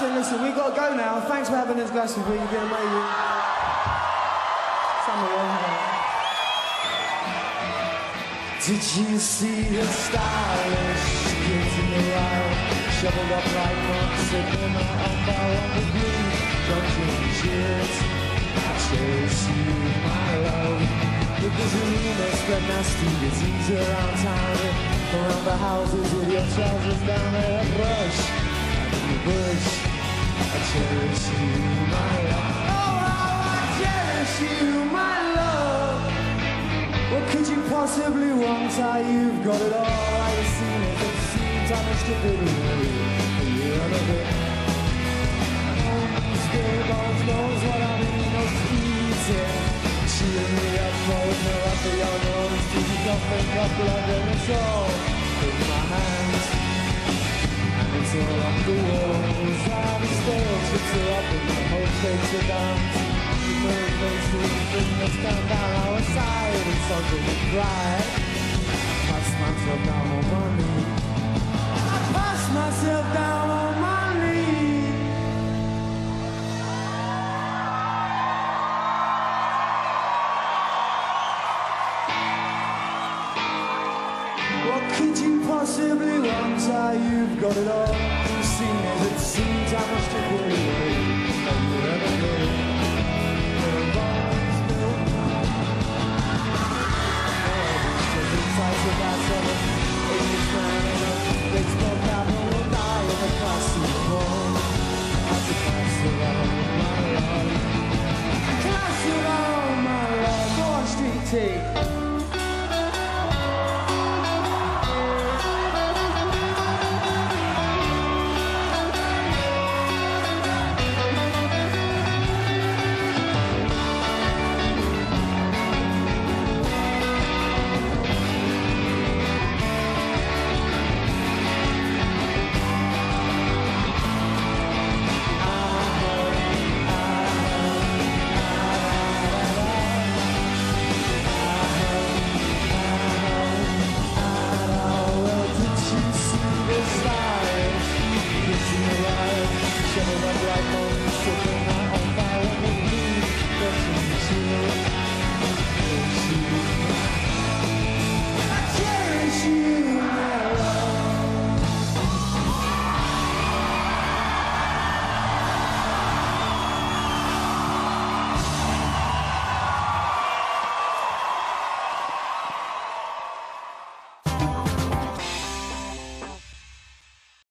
listen, listen, we've got to go now. Thanks for having us, Glastonbury. You've been amazing. Did you see the stylish kids in the aisle? Shoveled up like monks, in my umbrella on the green. Dungeon cheers, I cherish you, my love. But there's a rumor spread nasty disease around town. Around the houses with your trousers down at a brush. And the bush, possibly want? How you've got it all. You seen it? It seems how much to be A year and a bit. Home still bones knows what I mean. Most easy. Cheering me up, holding me up for your nose. Keeping nothing but blood and it's all in my hands. And it's all up the walls. Up and the down down our side and. Pass myself down on my knee. I pass myself down on my knee. What could you possibly want? Ah, you've got it all. Seen it. It seems how much to